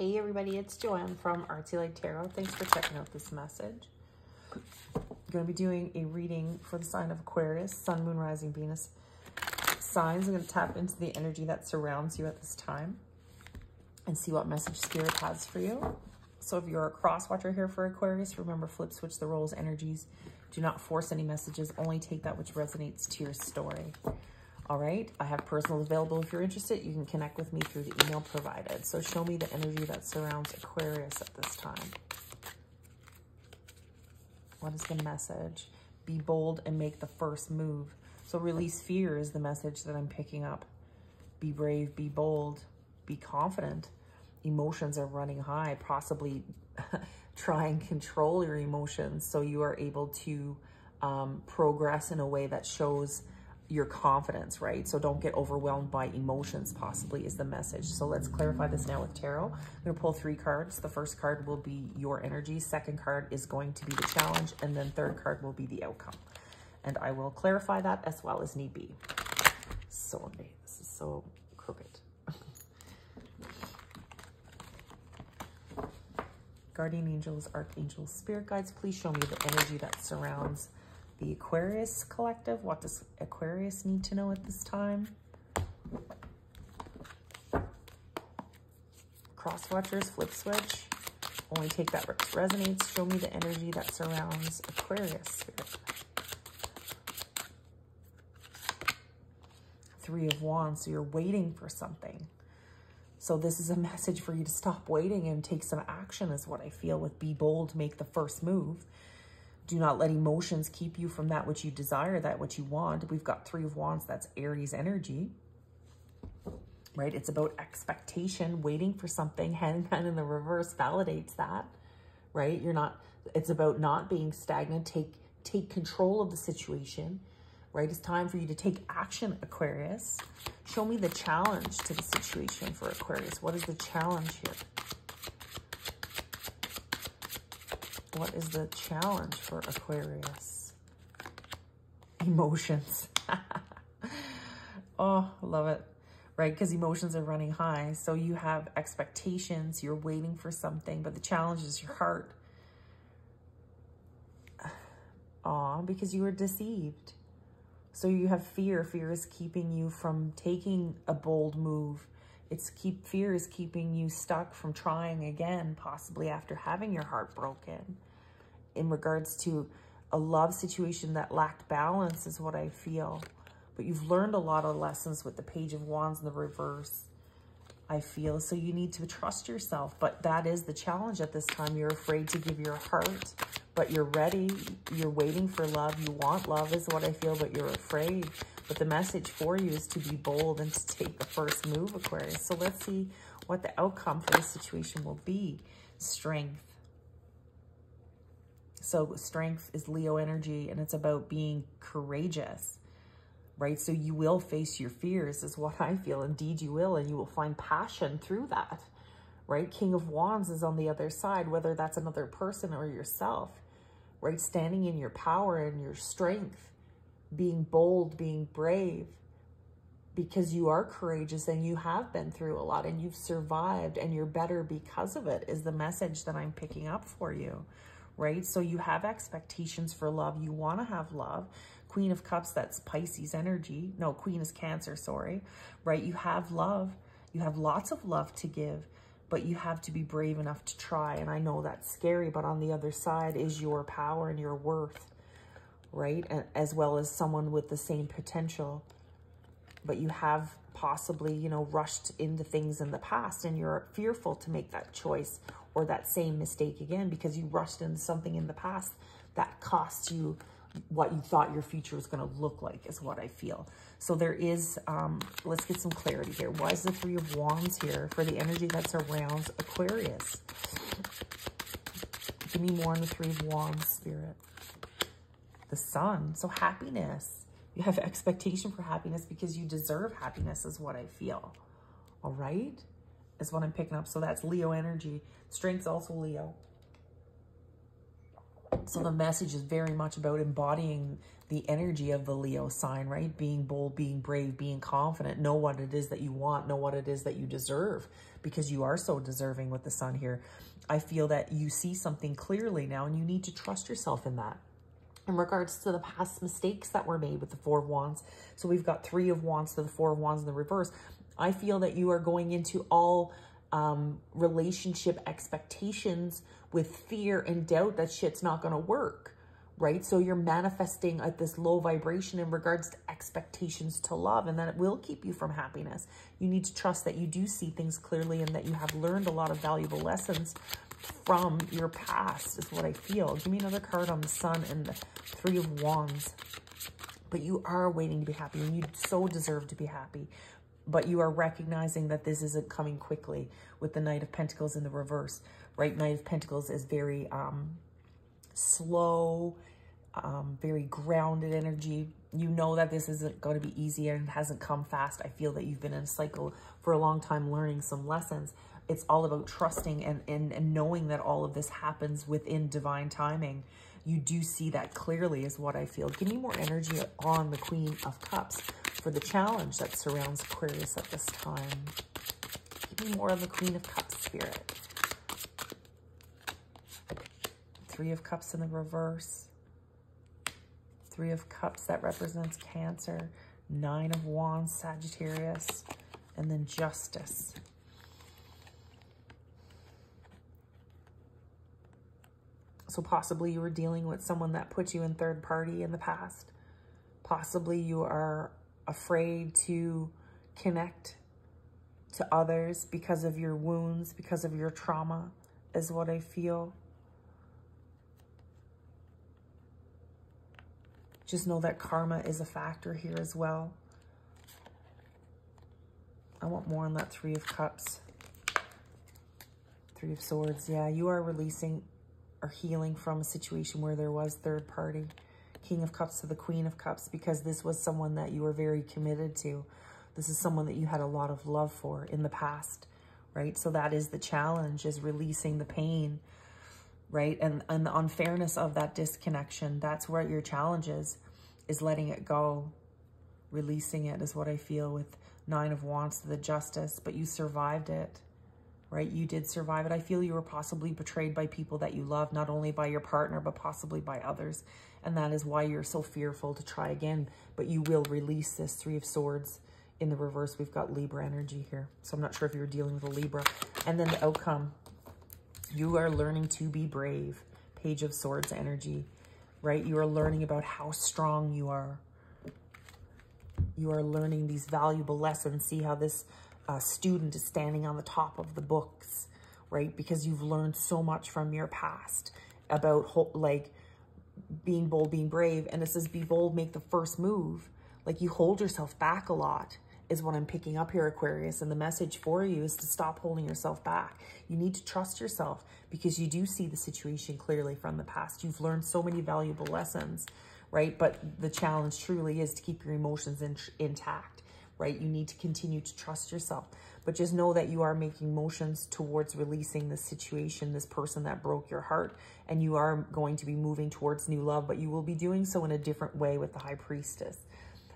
Hey everybody, it's Joanne from Artsylight Tarot. Thanks for checking out this message. I'm going to be doing a reading for the sign of Aquarius, Sun, Moon, Rising, Venus signs. I'm going to tap into the energy that surrounds you at this time and see what message Spirit has for you. So if you're a cross watcher here for Aquarius, remember flip switch the roles, energies. Do not force any messages. Only take that which resonates to your story. All right, I have personals available if you're interested. You can connect with me through the email provided. So show me the energy that surrounds Aquarius at this time. What is the message? Be bold and make the first move. So release fear is the message that I'm picking up. Be brave, be bold, be confident. Emotions are running high, possibly try and control your emotions so you are able to um, progress in a way that shows your confidence, right? So don't get overwhelmed by emotions possibly is the message. So let's clarify this now with tarot. I'm going to pull three cards. The first card will be your energy. Second card is going to be the challenge. And then third card will be the outcome. And I will clarify that as well as need be. So, this is so crooked. Guardian angels, archangels, spirit guides, please show me the energy that surrounds the Aquarius Collective. What does Aquarius need to know at this time? Cross watchers, flip switch. Only take that resonates. Show me the energy that surrounds Aquarius spirit. Three of Wands, so you're waiting for something. So this is a message for you to stop waiting and take some action is what I feel with be bold, make the first move. Do not let emotions keep you from that which you desire, that which you want. We've got three of wands, that's Aries energy, right? It's about expectation, waiting for something. Hangman in the reverse validates that, right? You're not, it's about not being stagnant. Take, take control of the situation, right? It's time for you to take action, Aquarius. Show me the challenge to the situation for Aquarius. What is the challenge here? What is the challenge for Aquarius? Emotions. oh, love it. Right? Because emotions are running high. So you have expectations. You're waiting for something. But the challenge is your heart. Aw, because you were deceived. So you have fear. Fear is keeping you from taking a bold move it's keep fear is keeping you stuck from trying again, possibly after having your heart broken. In regards to a love situation that lacked balance is what I feel. But you've learned a lot of lessons with the Page of Wands in the reverse, I feel. So you need to trust yourself. But that is the challenge at this time. You're afraid to give your heart, but you're ready. You're waiting for love. You want love is what I feel, but you're afraid. But the message for you is to be bold and to take the first move, Aquarius. So let's see what the outcome for this situation will be. Strength. So strength is Leo energy and it's about being courageous, right? So you will face your fears is what I feel. Indeed you will, and you will find passion through that, right? King of Wands is on the other side, whether that's another person or yourself, right? Standing in your power and your strength being bold, being brave, because you are courageous and you have been through a lot and you've survived and you're better because of it is the message that I'm picking up for you, right? So you have expectations for love. You want to have love. Queen of Cups, that's Pisces energy. No, Queen is Cancer, sorry, right? You have love. You have lots of love to give, but you have to be brave enough to try. And I know that's scary, but on the other side is your power and your worth right? And as well as someone with the same potential, but you have possibly, you know, rushed into things in the past and you're fearful to make that choice or that same mistake again because you rushed into something in the past that cost you what you thought your future was going to look like is what I feel. So there is, um, let's get some clarity here. Why is the Three of Wands here for the energy that surrounds Aquarius? Give me more on the Three of Wands, Spirit the sun. So happiness. You have expectation for happiness because you deserve happiness is what I feel. All right? Is what I'm picking up. So that's Leo energy. Strength's also Leo. So the message is very much about embodying the energy of the Leo sign, right? Being bold, being brave, being confident, know what it is that you want, know what it is that you deserve because you are so deserving with the sun here. I feel that you see something clearly now and you need to trust yourself in that. In regards to the past mistakes that were made with the Four of Wands, so we've got Three of Wands to the Four of Wands in the reverse. I feel that you are going into all um, relationship expectations with fear and doubt that shit's not going to work, right? So you're manifesting at this low vibration in regards to expectations to love, and that it will keep you from happiness. You need to trust that you do see things clearly and that you have learned a lot of valuable lessons from your past is what I feel. Give me another card on the sun and the three of wands. But you are waiting to be happy and you so deserve to be happy but you are recognizing that this isn't coming quickly with the Knight of Pentacles in the reverse, right? Knight of Pentacles is very um, slow, um, very grounded energy. You know that this isn't going to be easy and hasn't come fast. I feel that you've been in a cycle for a long time learning some lessons. It's all about trusting and, and, and knowing that all of this happens within divine timing you do see that clearly is what I feel. Give me more energy on the Queen of Cups for the challenge that surrounds Aquarius at this time. Give me more of the Queen of Cups spirit. Three of Cups in the reverse. Three of Cups, that represents Cancer. Nine of Wands, Sagittarius. And then Justice. So possibly you were dealing with someone that put you in third party in the past. Possibly you are afraid to connect to others because of your wounds, because of your trauma, is what I feel. Just know that karma is a factor here as well. I want more on that Three of Cups. Three of Swords. Yeah, you are releasing or healing from a situation where there was third party. King of Cups to the Queen of Cups because this was someone that you were very committed to. This is someone that you had a lot of love for in the past, right? So that is the challenge, is releasing the pain, right? And, and the unfairness of that disconnection. That's where your challenge is, is letting it go. Releasing it is what I feel with Nine of Wands to the Justice, but you survived it right? You did survive it. I feel you were possibly betrayed by people that you love, not only by your partner, but possibly by others. And that is why you're so fearful to try again. But you will release this Three of Swords. In the reverse, we've got Libra energy here. So I'm not sure if you're dealing with a Libra. And then the outcome, you are learning to be brave. Page of Swords energy, right? You are learning about how strong you are. You are learning these valuable lessons. See how this uh, student is standing on the top of the books, right? Because you've learned so much from your past about like being bold, being brave. And it says, be bold, make the first move. Like you hold yourself back a lot is what I'm picking up here, Aquarius. And the message for you is to stop holding yourself back. You need to trust yourself because you do see the situation clearly from the past. You've learned so many valuable lessons, right? But the challenge truly is to keep your emotions in, intact right? You need to continue to trust yourself. But just know that you are making motions towards releasing this situation, this person that broke your heart, and you are going to be moving towards new love, but you will be doing so in a different way with the High Priestess.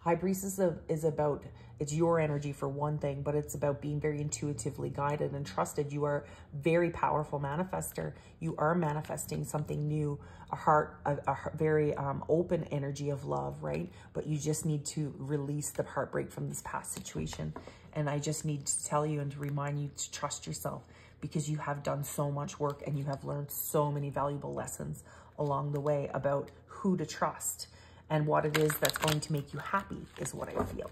High Priestess is about, it's your energy for one thing, but it's about being very intuitively guided and trusted. You are very powerful manifester. You are manifesting something new, a heart, a, a very um, open energy of love, right? But you just need to release the heartbreak from this past situation. And I just need to tell you and to remind you to trust yourself because you have done so much work and you have learned so many valuable lessons along the way about who to trust and what it is that's going to make you happy is what I feel.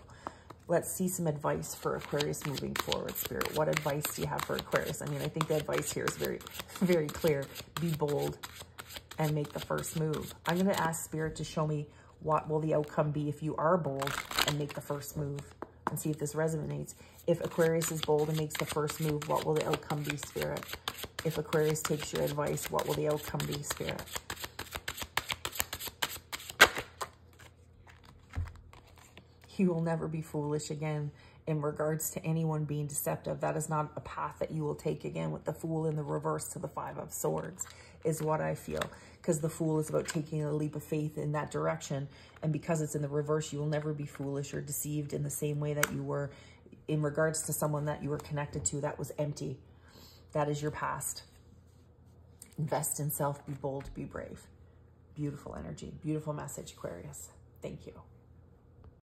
Let's see some advice for Aquarius moving forward, Spirit. What advice do you have for Aquarius? I mean, I think the advice here is very, very clear. Be bold and make the first move. I'm going to ask Spirit to show me what will the outcome be if you are bold and make the first move and see if this resonates. If Aquarius is bold and makes the first move, what will the outcome be, Spirit? If Aquarius takes your advice, what will the outcome be, Spirit? You will never be foolish again in regards to anyone being deceptive. That is not a path that you will take again with the fool in the reverse to the five of swords is what I feel. Because the fool is about taking a leap of faith in that direction. And because it's in the reverse, you will never be foolish or deceived in the same way that you were in regards to someone that you were connected to that was empty. That is your past. Invest in self, be bold, be brave. Beautiful energy, beautiful message, Aquarius. Thank you.